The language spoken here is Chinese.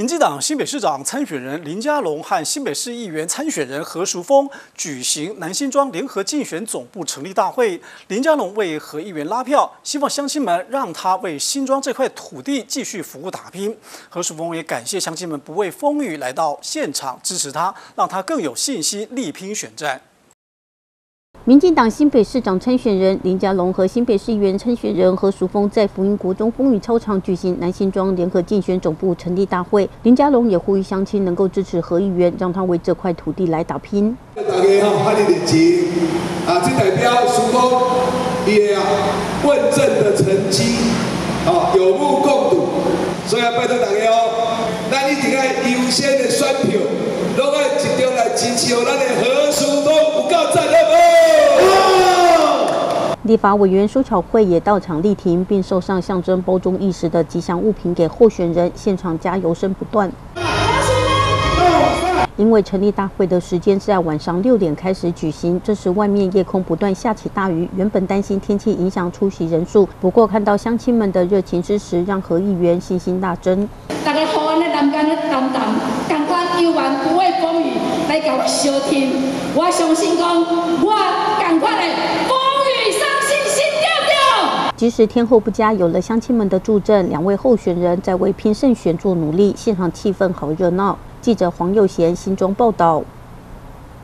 民进党新北市长参选人林佳龙和新北市议员参选人何淑峰举行南新庄联合竞选总部成立大会。林佳龙为何议员拉票，希望乡亲们让他为新庄这块土地继续服务打拼。何淑峰也感谢乡亲们不畏风雨来到现场支持他，让他更有信心力拼选战。民进党新北市长参选人林佳龙和新北市议员参选人何淑峰在福音国中风雨操场举行南新庄联合竞选总部成立大会。林佳龙也呼吁乡亲能够支持何议员，让他为这块土地来打拼。大家哈，哈你的钱啊，这代表淑峰也问政的成绩，啊，有目共睹。所以拜托大家哦，咱一定要优先的选票，拢要集中来支持咱的何立法委员苏巧慧也到场力挺，并送上象征包中意识的吉祥物品给候选人，现场加油声不断。因为成立大会的时间是在晚上六点开始举行，这时外面夜空不断下起大雨，原本担心天气影响出席人数，不过看到乡亲们的热情支持，让何议员信心大增。大家好，安的南干的担当，赶快游完不畏风雨来给我收听，我相信讲，我即使天后不佳，有了乡亲们的助阵，两位候选人在为拼胜选做努力，现场气氛好热闹。记者黄佑贤心中报道。